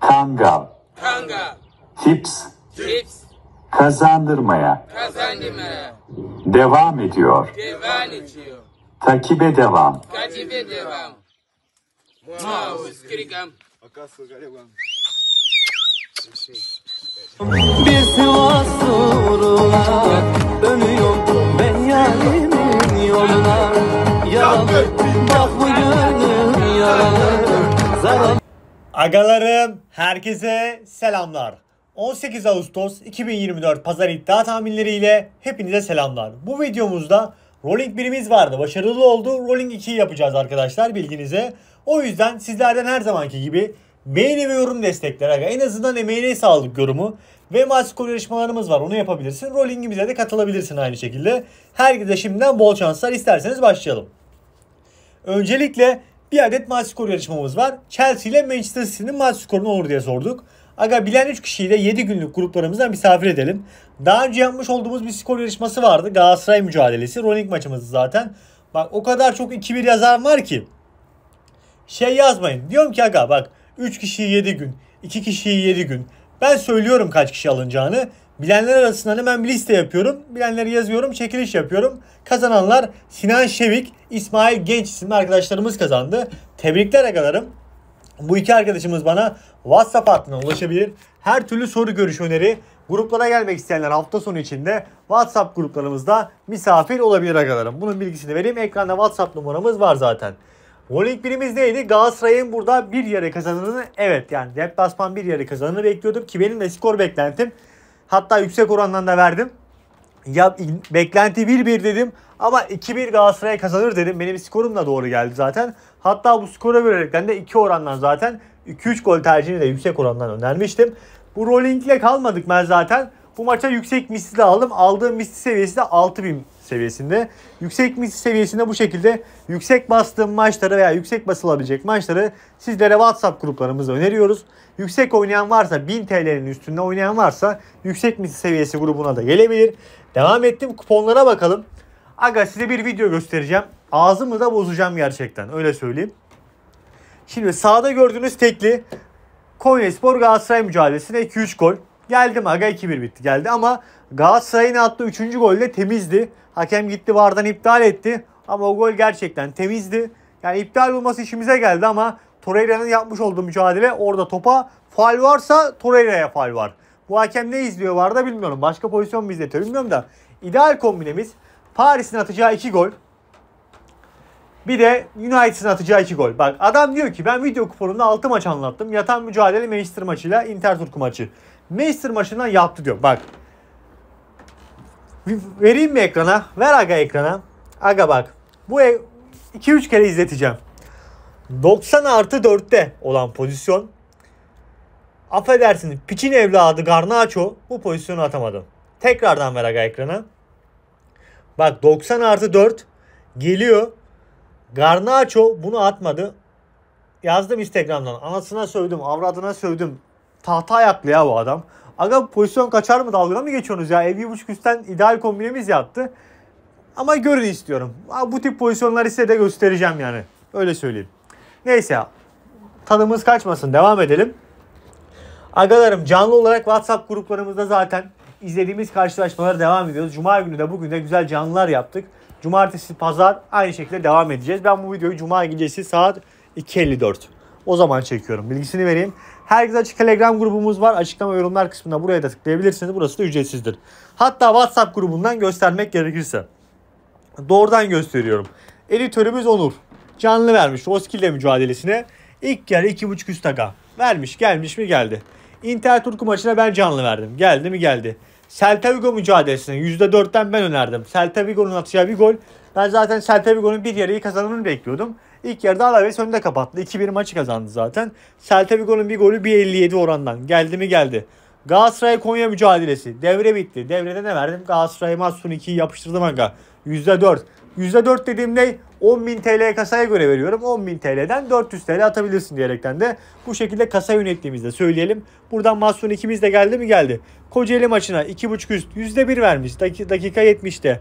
Kangal. Kangal. Tips. Tips. Kazandırmaya. Kazandırmaya. Devam ediyor. Devam ediyor. Takibe devam. Takibe devam. Bir Sivas uğruna Dönüyorum ben yarimin yoluna Yaralı bak bu gönlüm yaralı Zarar Agalarım herkese selamlar. 18 Ağustos 2024 pazar iddia tahminleriyle hepinize selamlar. Bu videomuzda Rolling 1'imiz vardı. Başarılı oldu. Rolling 2'yi yapacağız arkadaşlar bilginize. O yüzden sizlerden her zamanki gibi beğeni ve yorum destekler. Aga. En azından emeğine sağlık yorumu. Ve maç yarışmalarımız var. Onu yapabilirsin. Rolling'imize de katılabilirsin aynı şekilde. Herkese şimdiden bol şanslar. İsterseniz başlayalım. Öncelikle bir adet maç skoru yarışmamız var. Chelsea ile Manchester City'nin maç skoru ne olur diye sorduk. Aga bilen 3 kişiyi de 7 günlük gruplarımızdan misafir edelim. Daha önce yapmış olduğumuz bir skor yarışması vardı. Galatasaray mücadelesi. Rolling maçımızdı zaten. Bak o kadar çok 2-1 yazan var ki. Şey yazmayın. Diyorum ki aga bak 3 kişiyi 7 gün. 2 kişiyi 7 gün. Ben söylüyorum kaç kişi alınacağını. Bilenler arasından hemen bir liste yapıyorum. Bilenleri yazıyorum. Çekiliş yapıyorum. Kazananlar Sinan Şevik, İsmail Genç isimli arkadaşlarımız kazandı. Tebrikler agalarım. Bu iki arkadaşımız bana WhatsApp hattına ulaşabilir. Her türlü soru, görüş, öneri gruplara gelmek isteyenler hafta sonu içinde WhatsApp gruplarımızda misafir olabilir agalarım. Bunun bilgisini vereyim. Ekranda WhatsApp numaramız var zaten. Rolling birimiz neydi? Galatasaray'ın burada bir yarı kazanını evet yani deplasman bir yarı kazanını bekliyordum ki benim de skor beklentim hatta yüksek orandan da verdim. Ya beklenti 1-1 dedim ama 2-1 Galatasaray kazanır dedim. Benim skorum da doğru geldi zaten. Hatta bu skora vererekten de 2 orandan zaten 2-3 gol tercihini de yüksek orandan önermiştim. Bu rolling ile kalmadık ben zaten. Bu maça yüksek misli aldım. Aldığım misli seviyesi de 6000 seviyesinde. Yüksek misli seviyesinde bu şekilde yüksek bastığım maçları veya yüksek basılabilecek maçları sizlere WhatsApp gruplarımızda öneriyoruz. Yüksek oynayan varsa 1000 TL'nin üstünde oynayan varsa yüksek misli seviyesi grubuna da gelebilir. Devam ettim kuponlara bakalım. Aga size bir video göstereceğim. Ağzımı da bozacağım gerçekten öyle söyleyeyim. Şimdi sağda gördüğünüz tekli Konyaspor Galatasaray mücadelesine 2-3 gol. Geldim aga 2-1 bitti geldi ama Galatasaray'ın attığı 3. gol de temizdi. Hakem gitti vardan iptal etti. Ama o gol gerçekten temizdi. Yani iptal olması işimize geldi ama Torreira'nın yapmış olduğu mücadele orada topa faal varsa Torreira'ya faal var. Bu hakem ne izliyor var da bilmiyorum. Başka pozisyon mu izletiyor bilmiyorum da. İdeal kombinemiz Paris'in atacağı 2 gol. Bir de United'ın atacağı 2 gol. Bak adam diyor ki ben video kuponunda 6 maç anlattım. Yatan mücadele Manchester maçıyla Inter Turku maçı. Manchester maçından yaptı diyor. Bak. Vereyim mi ekrana? Ver aga ekrana. Aga bak. Bu 2-3 kere izleteceğim. 90 artı 4'te olan pozisyon. Affedersiniz piçin evladı Garnacho bu pozisyonu atamadı. Tekrardan ver aga ekrana. Bak 90 artı 4 geliyor. Garnacho bunu atmadı. Yazdım Instagram'dan. Anasına sövdüm, avradına sövdüm. Tahta ayaklı ya bu adam. Aga pozisyon kaçar mı dalga mı geçiyorsunuz ya? Ev bir buçuk üstten ideal kombinemiz yattı. Ama görün istiyorum. Bu tip pozisyonları size de göstereceğim yani. Öyle söyleyeyim. Neyse tadımız kaçmasın. Devam edelim. Agalarım canlı olarak WhatsApp gruplarımızda zaten izlediğimiz karşılaşmalara devam ediyoruz. Cuma günü de bugün de güzel canlılar yaptık. Cumartesi, pazar aynı şekilde devam edeceğiz. Ben bu videoyu Cuma gecesi saat 2.54. O zaman çekiyorum. Bilgisini vereyim. Herkese açık Telegram grubumuz var. Açıklama yorumlar kısmında buraya da tıklayabilirsiniz. Burası da ücretsizdir. Hatta WhatsApp grubundan göstermek gerekirse. Doğrudan gösteriyorum. Editörümüz Onur. Canlı vermiş Roskilde mücadelesine. İlk yarı 2.5 üst taka. Vermiş gelmiş mi geldi. Inter Turku maçına ben canlı verdim. Geldi mi geldi. Celta Vigo mücadelesine %4'ten ben önerdim. Celta Vigo'nun atacağı bir gol. Ben zaten Celta Vigo'nun bir yarıyı kazanımını bekliyordum. İlk yarıda Alaves önde kapattı. 2-1 maçı kazandı zaten. Celta Vigo'nun bir golü 1.57 orandan. Geldi mi geldi. Galatasaray Konya mücadelesi. Devre bitti. Devrede ne verdim? Galatasaray maç sonu 2'yi yapıştırdım aga. %4. %4 dediğim ne? 10.000 TL kasaya göre veriyorum. 10.000 TL'den 400 TL atabilirsin diyerekten de bu şekilde kasa yönettiğimizde söyleyelim. Buradan maç sonu 2'miz de geldi mi geldi. Kocaeli maçına 2.5 üst %1 vermiş. dakika 70'te.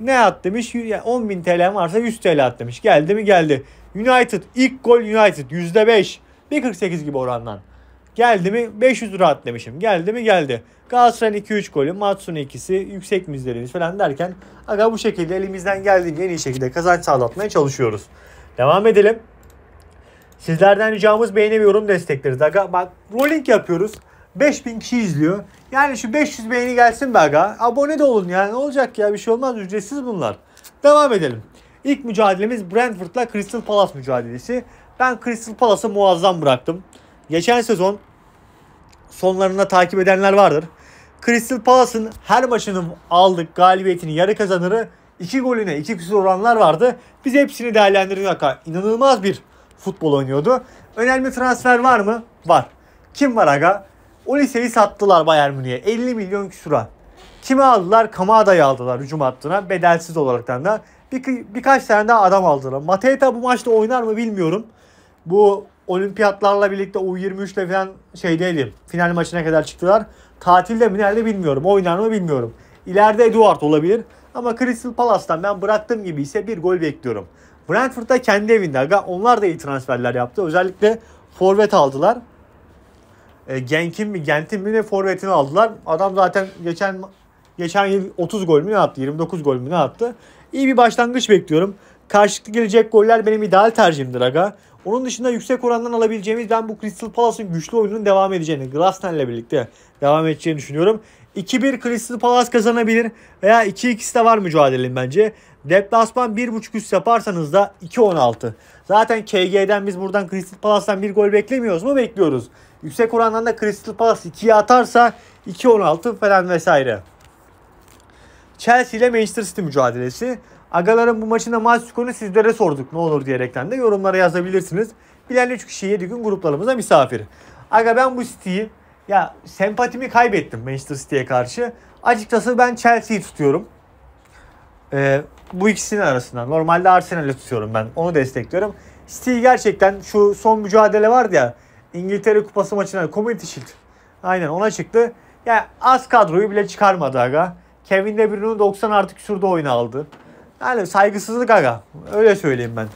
Ne at demiş? 10.000 TL varsa 100 TL at demiş. Geldi mi geldi. United ilk gol United %5. 1.48 gibi orandan. Geldi mi 500 rahat demişim. Geldi mi geldi. Galatasaray'ın 2-3 golü, Matsu'nun ikisi, yüksek mizlerimiz falan derken aga bu şekilde elimizden geldiğince en iyi şekilde kazanç sağlatmaya çalışıyoruz. Devam edelim. Sizlerden ricamız beğeni ve yorum destekleriz. Aga bak rolling yapıyoruz. 5000 kişi izliyor. Yani şu 500 beğeni gelsin be aga. Abone de olun ya. Ne olacak ya bir şey olmaz. Ücretsiz bunlar. Devam edelim. İlk mücadelemiz Brentford'la Crystal Palace mücadelesi. Ben Crystal Palace'ı muazzam bıraktım. Geçen sezon sonlarında takip edenler vardır. Crystal Palace'ın her maçının aldık galibiyetini yarı kazanırı 2 golüne 2 küsur oranlar vardı. Biz hepsini değerlendirdik. İnanılmaz bir futbol oynuyordu. Önemli transfer var mı? Var. Kim var aga? Olise'yi sattılar Bayern Münih'e. 50 milyon küsura. Kimi aldılar? Kamada'yı aldılar hücum hattına. Bedelsiz olaraktan da. Bir, birkaç tane daha adam aldılar. Mateta bu maçta oynar mı bilmiyorum. Bu olimpiyatlarla birlikte U23 ile falan şeydeydi. Final maçına kadar çıktılar. Tatilde mi nerede bilmiyorum. Oynar mı bilmiyorum. İleride Eduard olabilir. Ama Crystal Palace'tan ben bıraktığım gibi ise bir gol bekliyorum. Brentford'da kendi evinde aga. Onlar da iyi transferler yaptı. Özellikle forvet aldılar. E, Genk'in mi Gent'in mi ne forvetini aldılar. Adam zaten geçen geçen yıl 30 gol mü ne attı? 29 gol mü ne attı? İyi bir başlangıç bekliyorum. Karşılıklı gelecek goller benim ideal tercihimdir aga. Onun dışında yüksek orandan alabileceğimiz ben bu Crystal Palace'ın güçlü oyunun devam edeceğini, Glasner'le birlikte devam edeceğini düşünüyorum. 2-1 Crystal Palace kazanabilir veya 2-2'si de var mücadelenin bence. Deplasman 1.5 üst yaparsanız da 2-16. Zaten KG'den biz buradan Crystal Palace'tan bir gol beklemiyoruz mu? Bekliyoruz. Yüksek orandan da Crystal Palace 2'ye atarsa 2-16 falan vesaire. Chelsea ile Manchester City mücadelesi. Agaların bu maçında maç skorunu sizlere sorduk ne olur diyerekten de yorumlara yazabilirsiniz. Bilen 3 kişi 7 gün gruplarımıza misafir. Aga ben bu City'yi ya sempatimi kaybettim Manchester City'ye karşı. Açıkçası ben Chelsea'yi tutuyorum. Ee, bu ikisinin arasından. Normalde Arsenal'i tutuyorum ben. Onu destekliyorum. City gerçekten şu son mücadele vardı ya. İngiltere Kupası maçına Community Shield. Aynen ona çıktı. Ya yani az kadroyu bile çıkarmadı aga. Kevin De Bruyne 90 artı küsurda oyunu aldı. Yani saygısızlık aga. Öyle söyleyeyim ben.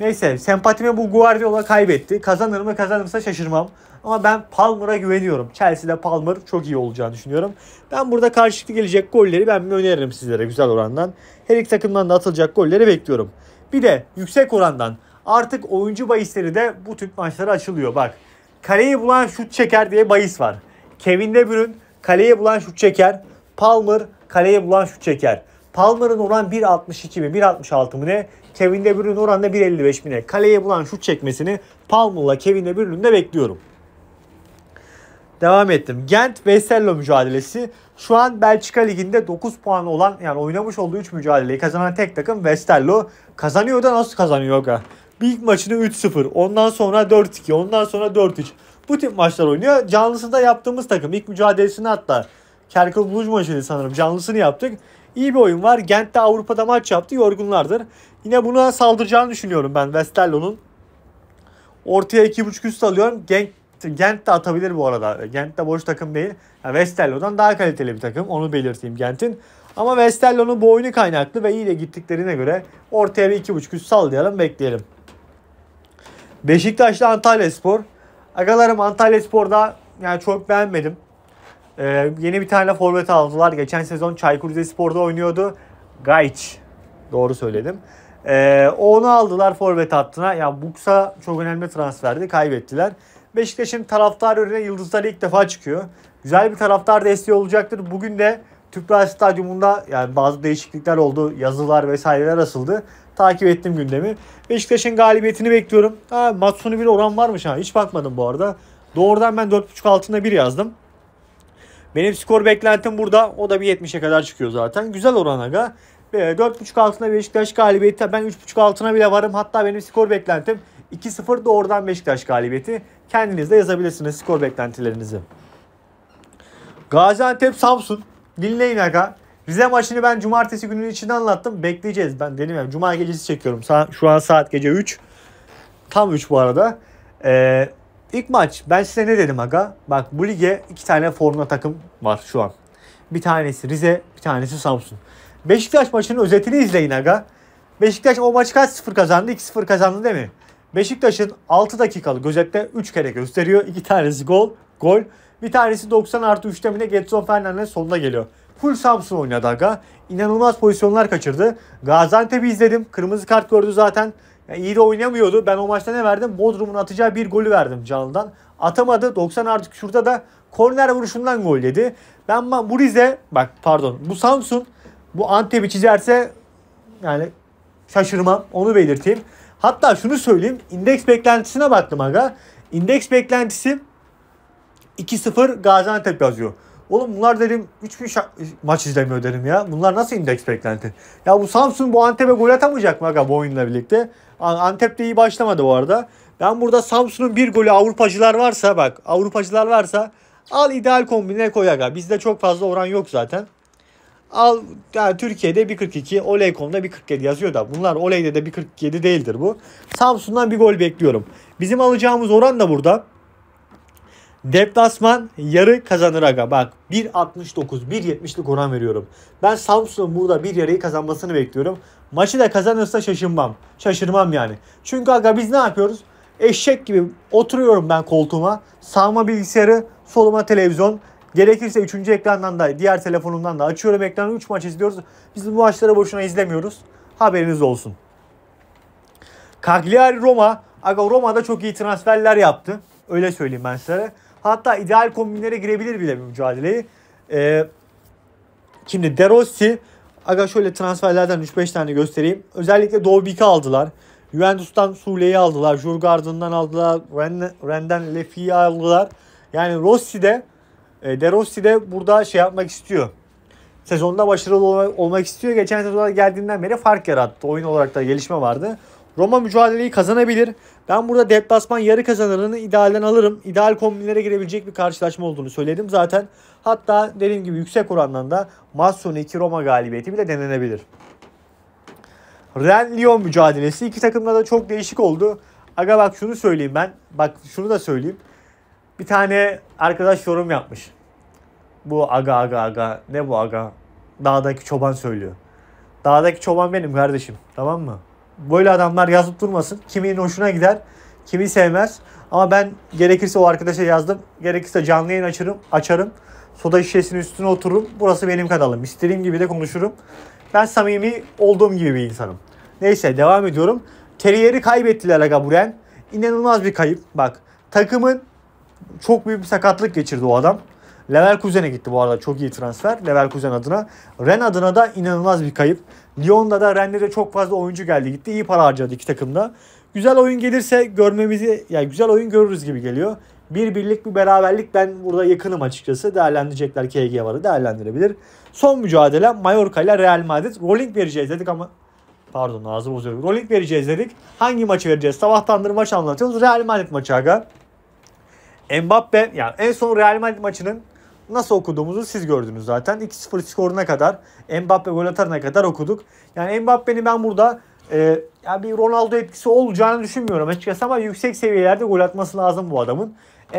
Neyse sempatimi bu Guardiola kaybetti. Kazanır mı kazanırsa şaşırmam. Ama ben Palmer'a güveniyorum. Chelsea'de Palmer çok iyi olacağını düşünüyorum. Ben burada karşılıklı gelecek golleri ben öneririm sizlere güzel orandan. Her iki takımdan da atılacak golleri bekliyorum. Bir de yüksek orandan artık oyuncu bahisleri de bu tip maçlara açılıyor. Bak kaleyi bulan şut çeker diye bahis var. Kevin De Bruyne kaleye bulan şut çeker. Palmer kaleye bulan şut çeker. Palmer'ın oran 1.62 mi 1.66 mı ne? Kevin De Bruyne oran da 1.55 mi ne? Kaleye bulan şut çekmesini Palmer'la Kevin De Bruyne'de bekliyorum. Devam ettim. Gent Westerlo mücadelesi. Şu an Belçika Ligi'nde 9 puan olan yani oynamış olduğu 3 mücadeleyi kazanan tek takım Westerlo. Kazanıyor da nasıl kazanıyor aga? İlk maçını 3-0. Ondan sonra 4-2. Ondan sonra 4-3. Bu tip maçlar oynuyor. Canlısında yaptığımız takım. ilk mücadelesini hatta Kerkel Buluş maçıydı sanırım. Canlısını yaptık. İyi bir oyun var. Gent de Avrupa'da maç yaptı. Yorgunlardır. Yine buna saldıracağını düşünüyorum ben Westerlo'nun. Ortaya 2.5 üst alıyorum. Gent, Gent de atabilir bu arada. Gent de boş takım değil. Yani Westerlo'dan daha kaliteli bir takım. Onu belirteyim Gent'in. Ama Westerlo'nun bu oyunu kaynaklı ve iyi de gittiklerine göre ortaya bir 2.5 üst sallayalım bekleyelim. Beşiktaş'ta Antalya Spor. Agalarım Antalya Spor'da yani çok beğenmedim. Ee, yeni bir tane forvet aldılar. Geçen sezon Çaykur Rizespor'da oynuyordu. Gaiç. Doğru söyledim. Ee, onu aldılar forvet hattına. Ya yani Buksa çok önemli transferdi. Kaybettiler. Beşiktaş'ın taraftar önüne yıldızlar ilk defa çıkıyor. Güzel bir taraftar desteği olacaktır. Bugün de Tüpraş Stadyumunda yani bazı değişiklikler oldu. Yazılar vesaireler asıldı. Takip ettim gündemi. Beşiktaş'ın galibiyetini bekliyorum. Ha, maç sonu bir oran varmış ha. Hiç bakmadım bu arada. Doğrudan ben 4.5 altında bir yazdım. Benim skor beklentim burada. O da bir 70'e kadar çıkıyor zaten. Güzel oran aga. 4.5 altına Beşiktaş galibiyeti. Ben 3.5 altına bile varım. Hatta benim skor beklentim 2-0 doğrudan Beşiktaş galibiyeti. Kendiniz de yazabilirsiniz skor beklentilerinizi. Gaziantep Samsun. Dinleyin aga. Rize maçını ben cumartesi gününün içinde anlattım. Bekleyeceğiz. Ben dedim ya cuma gecesi çekiyorum. Şu an saat gece 3. Tam 3 bu arada. Ee, ilk maç ben size ne dedim aga? Bak bu lige iki tane formda takım var şu an. Bir tanesi Rize, bir tanesi Samsun. Beşiktaş maçının özetini izleyin aga. Beşiktaş o maçı kaç sıfır kazandı? 2-0 kazandı değil mi? Beşiktaş'ın 6 dakikalık gözette 3 kere gösteriyor. 2 tanesi gol. Gol. Bir tanesi 90 artı 3'te mi ne Getson Fernandez sonunda geliyor. Full Samsun oynadı aga. İnanılmaz pozisyonlar kaçırdı. Gaziantep'i izledim. Kırmızı kart gördü zaten. Ya iyi de oynamıyordu. Ben o maçta ne verdim? Bodrum'un atacağı bir golü verdim Canlı'dan. Atamadı. 90 artık şurada da korner vuruşundan gol yedi. Ben bu Rize bak pardon bu Samsun bu Antep'i çizerse yani şaşırmam. Onu belirteyim. Hatta şunu söyleyeyim. İndeks beklentisine baktım aga. İndeks beklentisi 2-0 Gaziantep yazıyor. Oğlum bunlar dedim 3 gün maç izlemiyor dedim ya. Bunlar nasıl indeks beklenti? Ya bu Samsun bu Antep'e gol atamayacak mı aga bu oyunla birlikte? Antep de iyi başlamadı bu arada. Ben burada Samsun'un bir golü Avrupacılar varsa bak Avrupacılar varsa al ideal kombine koy aga. Bizde çok fazla oran yok zaten. Al yani Türkiye'de 1.42, Oley.com'da 1.47 yazıyor da bunlar Oley'de de 1.47 değildir bu. Samsun'dan bir gol bekliyorum. Bizim alacağımız oran da burada. Deplasman yarı kazanır aga. Bak 1.69, 1.70'lik oran veriyorum. Ben Samsun'un burada bir yarıyı kazanmasını bekliyorum. Maçı da kazanırsa şaşırmam. Şaşırmam yani. Çünkü aga biz ne yapıyoruz? Eşek gibi oturuyorum ben koltuğuma. Sağıma bilgisayarı, soluma televizyon. Gerekirse 3. ekrandan da diğer telefonumdan da açıyorum ekranı 3 maç izliyoruz. Biz bu maçları boşuna izlemiyoruz. Haberiniz olsun. Cagliari Roma. Aga Roma'da çok iyi transferler yaptı. Öyle söyleyeyim ben size. Hatta ideal kombinlere girebilir bile bir mücadeleyi. Ee, şimdi De Rossi. Aga şöyle transferlerden 3-5 tane göstereyim. Özellikle Dobik'i aldılar. Juventus'tan Sule'yi aldılar. Jurgard'ından aldılar. Ren- Ren'den Lefi'yi aldılar. Yani Rossi de e, De Rossi de burada şey yapmak istiyor. Sezonda başarılı olma- olmak istiyor. Geçen sezonda geldiğinden beri fark yarattı. Oyun olarak da gelişme vardı. Roma mücadeleyi kazanabilir. Ben burada deplasman yarı kazanırını idealden alırım. İdeal kombinlere girebilecek bir karşılaşma olduğunu söyledim zaten. Hatta dediğim gibi yüksek orandan da maç sonu 2 Roma galibiyeti bile denenebilir. Ren Lyon mücadelesi iki takımda da çok değişik oldu. Aga bak şunu söyleyeyim ben. Bak şunu da söyleyeyim. Bir tane arkadaş yorum yapmış. Bu aga aga aga. Ne bu aga? Dağdaki çoban söylüyor. Dağdaki çoban benim kardeşim. Tamam mı? Böyle adamlar yazıp durmasın. Kiminin hoşuna gider, kimi sevmez. Ama ben gerekirse o arkadaşa yazdım. Gerekirse canlı yayın açarım. açarım. Soda şişesinin üstüne otururum. Burası benim kanalım. İstediğim gibi de konuşurum. Ben samimi olduğum gibi bir insanım. Neyse devam ediyorum. Terrier'i kaybettiler aga Buren. İnanılmaz bir kayıp. Bak takımın çok büyük bir sakatlık geçirdi o adam. Leverkusen'e gitti bu arada çok iyi transfer. Leverkusen adına. Ren adına da inanılmaz bir kayıp. Lyon'da da Rennes'de de çok fazla oyuncu geldi gitti. İyi para harcadı iki takımda. Güzel oyun gelirse görmemizi yani güzel oyun görürüz gibi geliyor. Bir birlik bir beraberlik ben burada yakınım açıkçası. Değerlendirecekler KG varı değerlendirebilir. Son mücadele Mallorca ile Real Madrid. Rolling vereceğiz dedik ama pardon ağzı bozuyorum. Rolling vereceğiz dedik. Hangi maçı vereceğiz? Sabahtandır maç anlatıyoruz. Real Madrid maçı aga. Mbappe yani en son Real Madrid maçının nasıl okuduğumuzu siz gördünüz zaten. 2-0 skoruna kadar Mbappe gol atarına kadar okuduk. Yani Mbappe'nin ben burada e, ya bir Ronaldo etkisi olacağını düşünmüyorum açıkçası ama yüksek seviyelerde gol atması lazım bu adamın.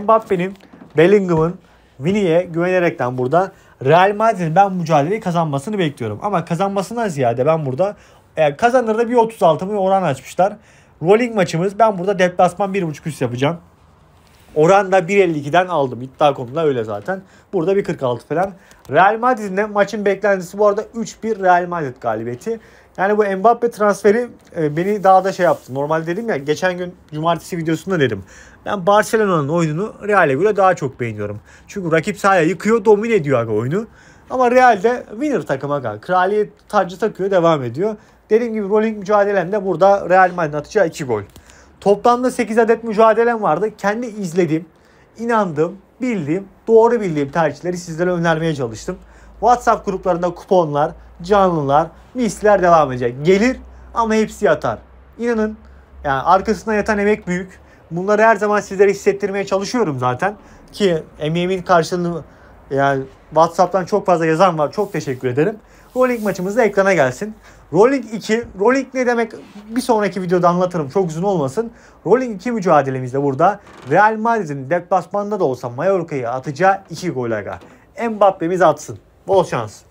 Mbappe'nin, Bellingham'ın, Vini'ye güvenerekten burada Real Madrid'in ben mücadeleyi kazanmasını bekliyorum. Ama kazanmasından ziyade ben burada e, kazanır da bir 36 mı oran açmışlar. Rolling maçımız ben burada deplasman 1.5 üst yapacağım. Oran da 1.52'den aldım. İddia konusunda öyle zaten. Burada 1.46 falan. Real Madrid'in de maçın beklentisi bu arada 3-1 Real Madrid galibiyeti. Yani bu Mbappe transferi e, beni daha da şey yaptı. Normal dedim ya geçen gün cumartesi videosunda dedim. Ben Barcelona'nın oyununu Real'e göre daha çok beğeniyorum. Çünkü rakip sahaya yıkıyor, domine ediyor aga oyunu. Ama Real'de winner takım aga. Kraliyet tacı takıyor, devam ediyor. Dediğim gibi rolling mücadelemde burada Real Madrid'in atacağı 2 gol. Toplamda 8 adet mücadelem vardı. Kendi izlediğim, inandığım, bildiğim, doğru bildiğim tercihleri sizlere önermeye çalıştım. WhatsApp gruplarında kuponlar, canlılar, misler devam edecek. Gelir ama hepsi yatar. İnanın yani arkasında yatan emek büyük. Bunları her zaman sizlere hissettirmeye çalışıyorum zaten. Ki emeğimin karşılığını yani WhatsApp'tan çok fazla yazan var. Çok teşekkür ederim. Rolling maçımız da ekrana gelsin. Rolling 2. Rolling ne demek bir sonraki videoda anlatırım. Çok uzun olmasın. Rolling 2 mücadelemizde burada Real Madrid'in deplasmanda da olsa Mallorca'yı atacağı 2 gol aga. Mbappe'miz atsın. Bol şans.